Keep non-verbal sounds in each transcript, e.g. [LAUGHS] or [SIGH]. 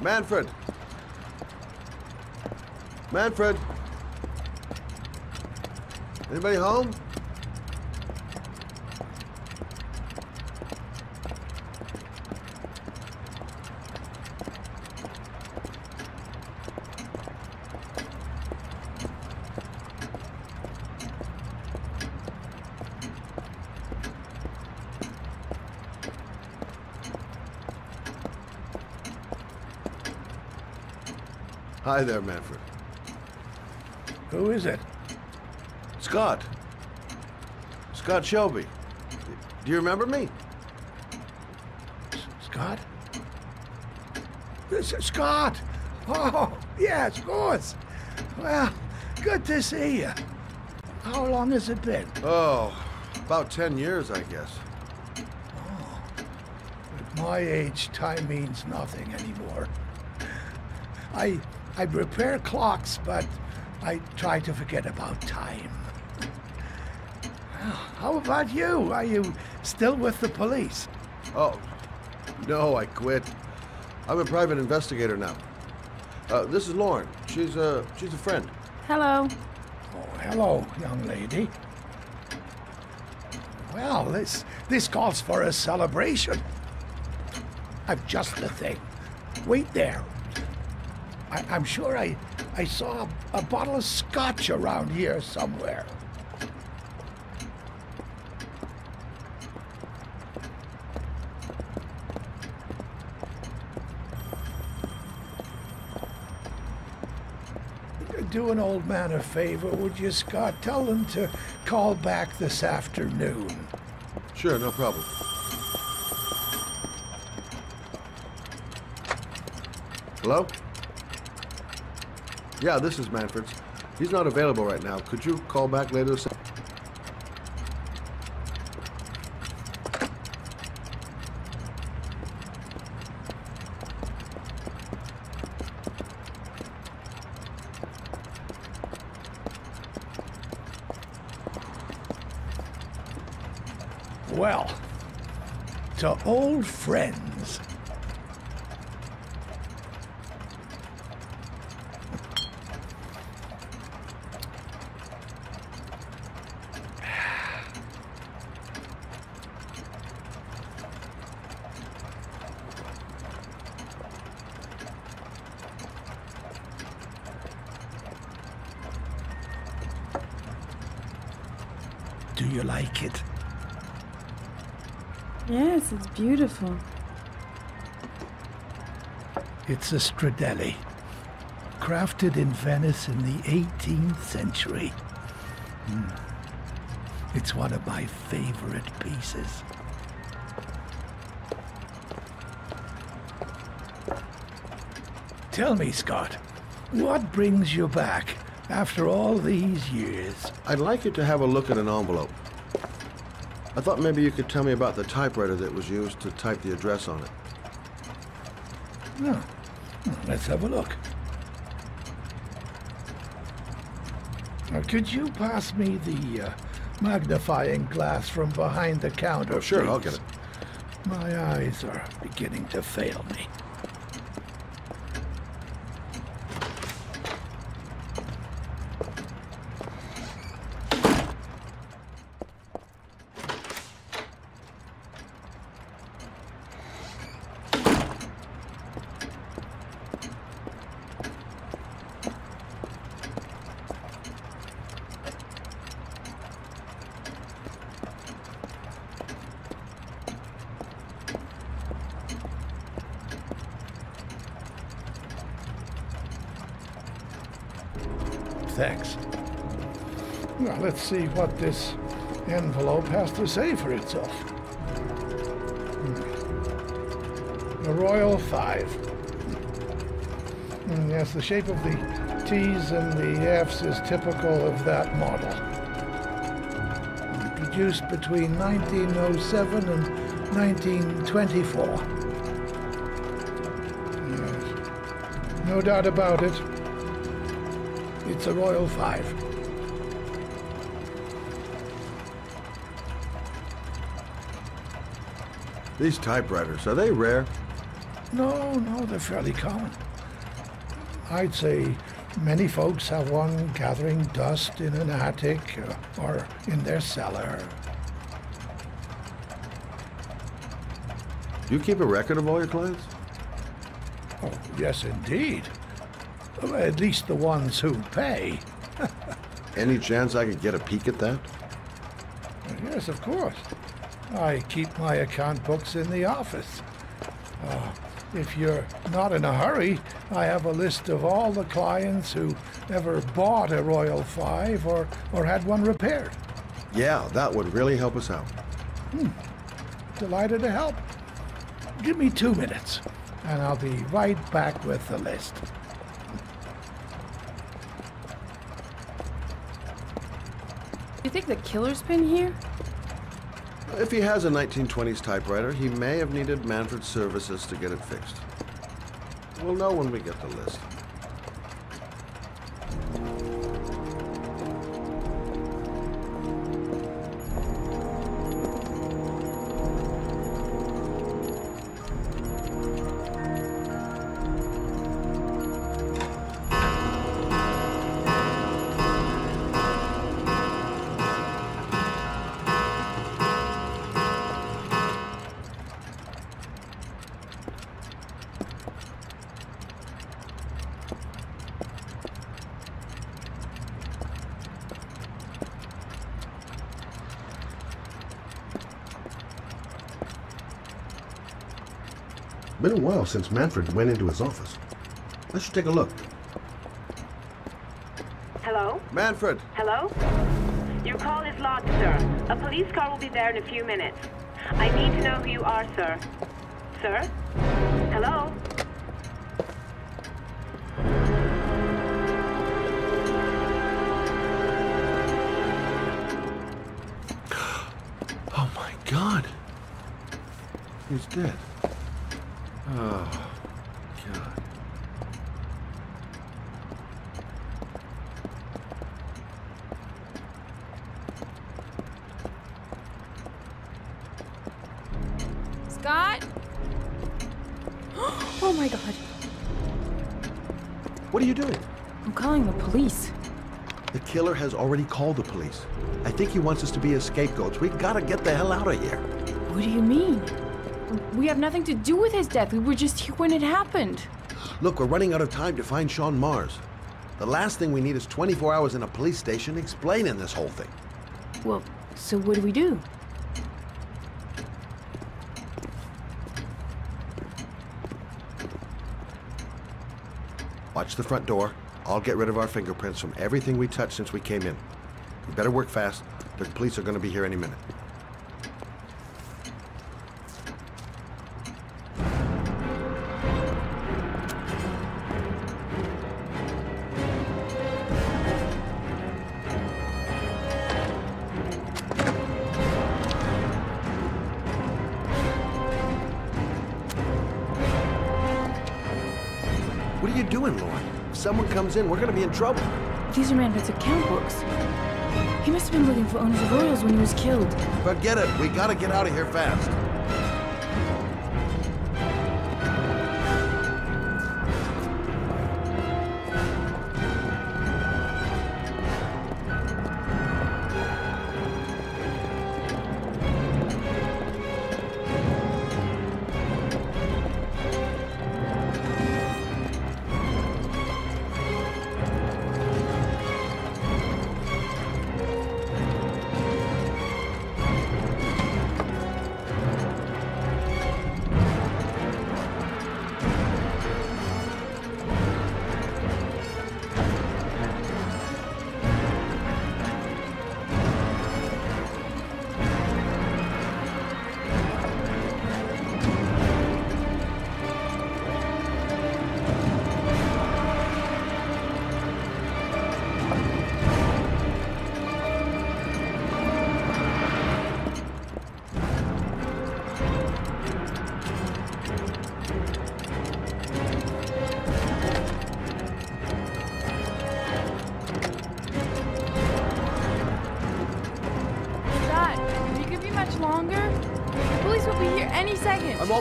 Manfred! Manfred! Anybody home? Hi there, Manfred. Who is it? Scott. Scott Shelby. Do you remember me? Scott? This is Scott! Oh, yes, of course. Well, good to see you. How long has it been? Oh, about 10 years, I guess. Oh, at my age, time means nothing anymore. I I repair clocks, but I try to forget about time. How about you? Are you still with the police? Oh, no, I quit. I'm a private investigator now. Uh, this is Lauren. She's a, she's a friend. Hello. Oh, hello, young lady. Well, this this calls for a celebration. I've just the thing. Wait there. I, I'm sure I I saw a, a bottle of scotch around here somewhere. Do an old man a favor, would you, Scott? Tell them to call back this afternoon. Sure, no problem. Hello? Yeah, this is Manfred's. He's not available right now. Could you call back later Well, to old friends. Yes, it's beautiful. It's a Stradelli, crafted in Venice in the 18th century. Hmm. It's one of my favorite pieces. Tell me, Scott, what brings you back after all these years? I'd like you to have a look at an envelope. I thought maybe you could tell me about the typewriter that was used to type the address on it. Oh, let's have a look. Now, could you pass me the uh, magnifying glass from behind the counter? Oh, sure, I'll get it. My eyes are beginning to fail me. Thanks. Now, let's see what this envelope has to say for itself. Hmm. A Royal Five. Hmm, yes, the shape of the T's and the F's is typical of that model. Produced between 1907 and 1924. Yes. No doubt about it. It's a Royal Five. These typewriters, are they rare? No, no, they're fairly common. I'd say many folks have one gathering dust in an attic or in their cellar. Do you keep a record of all your clients? Oh, yes, indeed. At least the ones who pay. [LAUGHS] Any chance I could get a peek at that? Yes, of course. I keep my account books in the office. Uh, if you're not in a hurry, I have a list of all the clients who ever bought a Royal 5 or, or had one repaired. Yeah, that would really help us out. Delighted to help. Give me two minutes, and I'll be right back with the list. Think the killer's been here? If he has a 1920s typewriter, he may have needed Manfred's services to get it fixed. We'll know when we get the list. Been a while since Manfred went into his office. Let's take a look. Hello? Manfred! Hello? Your call is logged, sir. A police car will be there in a few minutes. I need to know who you are, sir. Sir? Hello? [GASPS] Oh my god! He's dead. Oh, God. Scott? [GASPS] Oh my god. What are you doing? I'm calling the police. The killer has already called the police. I think he wants us to be his scapegoats. We gotta get the hell out of here. What do you mean? We have nothing to do with his death. We were just here when it happened. Look, we're running out of time to find Shaun Mars. The last thing we need is 24 hours in a police station explaining this whole thing. Well, so what do we do? Watch the front door. I'll get rid of our fingerprints from everything we touched since we came in. We better work fast. The police are gonna be here any minute. Someone comes in, we're gonna be in trouble. These are Manfred's account books. He must have been looking for owners of Royals when he was killed. Forget it. We gotta get out of here fast.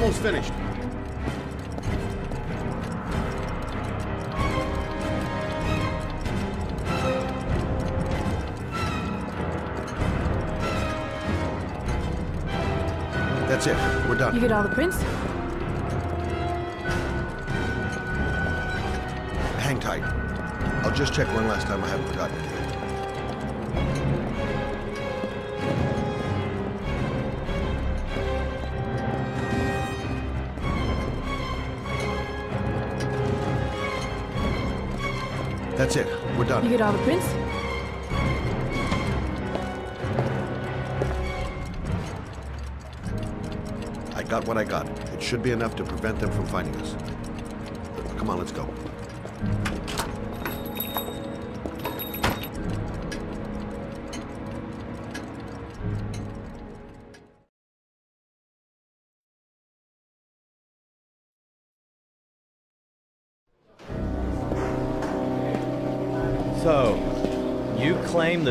almost finished. That's it. We're done. You get all the prints? Hang tight. I'll just check one last time I haven't forgotten That's it. We're done. You get all the prints? I got what I got. It should be enough to prevent them from finding us. Come on, let's go.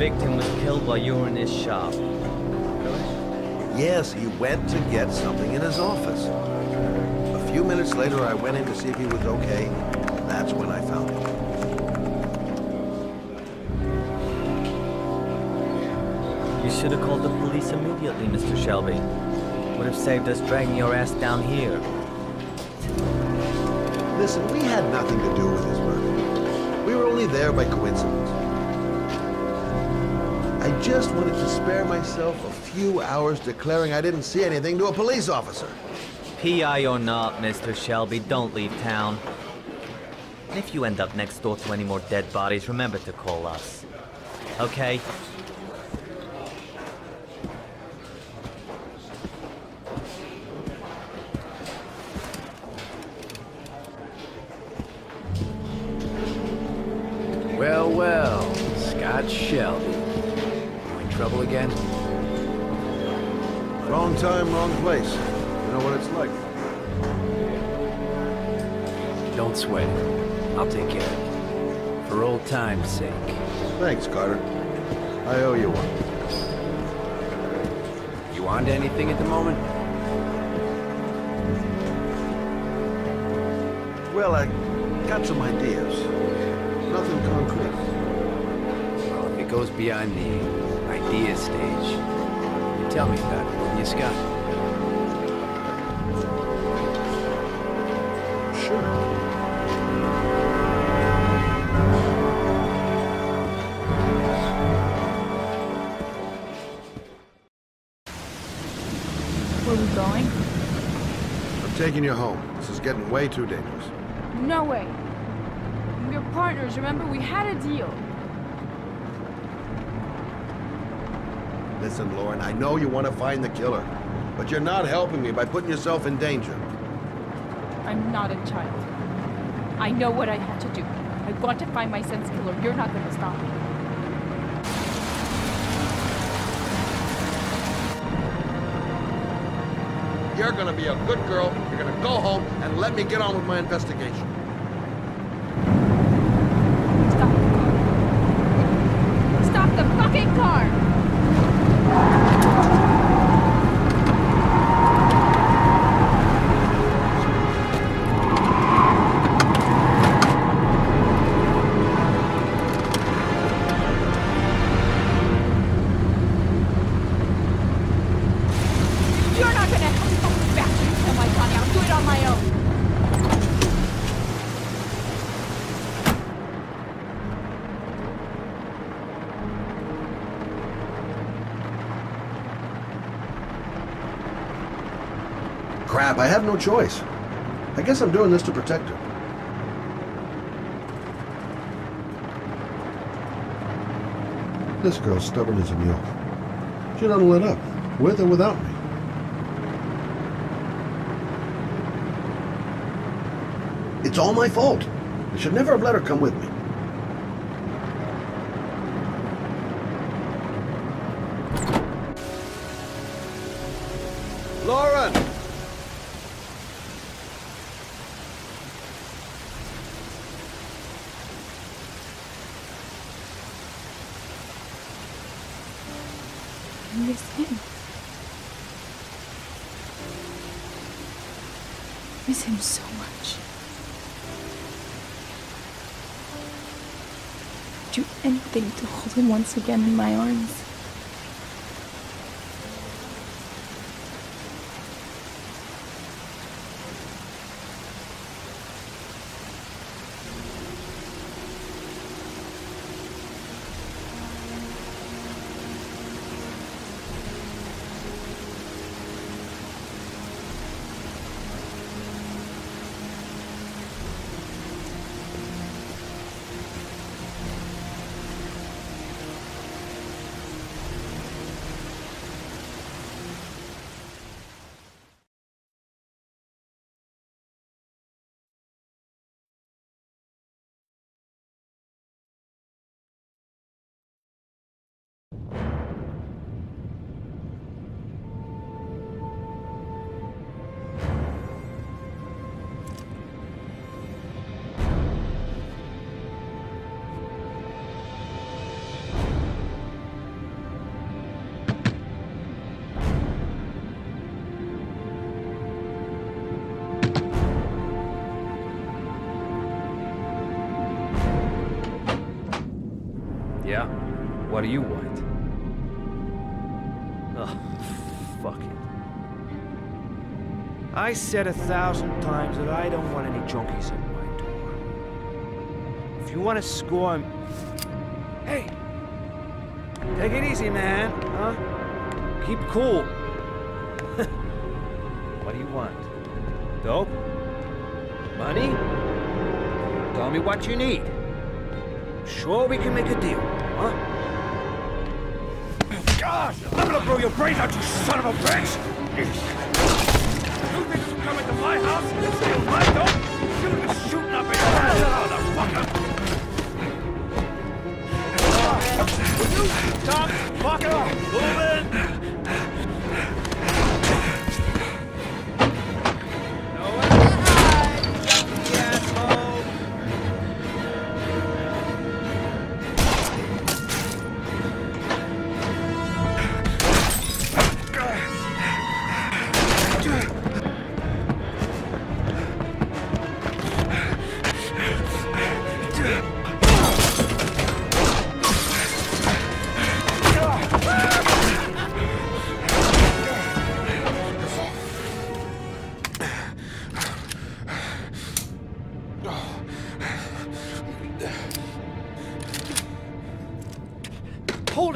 Victim was killed while you were in his shop. Yes, he went to get something in his office. A few minutes later, I went in to see if he was okay. That's when I found him. You should have called the police immediately, Mr. Shelby. Would have saved us dragging your ass down here. Listen, we had nothing to do with his murder. We were only there by coincidence. I just wanted to spare myself a few hours declaring I didn't see anything to a police officer. PI or not, Mr. Shelby, don't leave town. If you end up next door to any more dead bodies, remember to call us. Okay? Old time's sake. Thanks, Carter. I owe you one. You on to anything at the moment? Well, I got some ideas. Nothing concrete. Well, if it goes beyond the idea stage, you tell me about it, will you, Scott? Taking you home. This is getting way too dangerous. No way. We're partners, remember? We had a deal. Listen, Lauren, I know you want to find the killer, but you're not helping me by putting yourself in danger. I'm not a child. I know what I have to do. I've got to find my son's killer. You're not going to stop me. You're gonna be a good girl. You're gonna go home and let me get on with my investigation. Crap, I have no choice. I guess I'm doing this to protect her. This girl's stubborn as a mule. She doesn't let up, with or without me. It's all my fault. I should never have let her come with me. Miss him. miss him so much. Do anything to hold him once again in my arms. I said a thousand times that I don't want any junkies at my door. If you want to score... Hey! Take it easy, man, huh? Keep cool. [LAUGHS] what do you want? Dope? Money? Tell me what you need. Sure we can make a deal, huh? God! I'm gonna blow your brains out, you son of a bitch! Think you come into my house and steal my dope? You're gonna shooting up in your ass, motherfucker!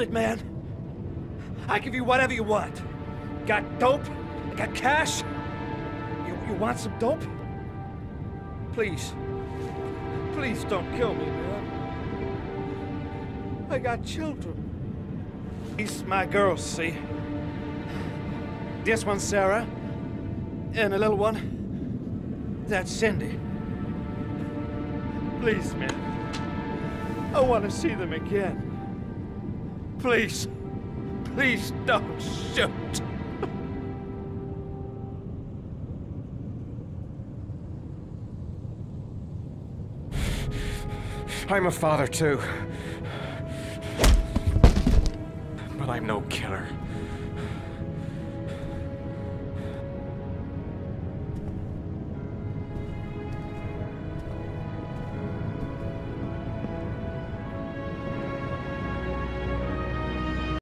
It, man. I give you whatever you want. Got dope? I got cash? You, you want some dope? Please. Please don't kill me, man. I got children. These my girls, see? This one's Sarah. And the little one, that's Cindy. Please, man. I want to see them again. Please. Please don't shoot. I'm a father too. But I'm no killer.